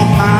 your my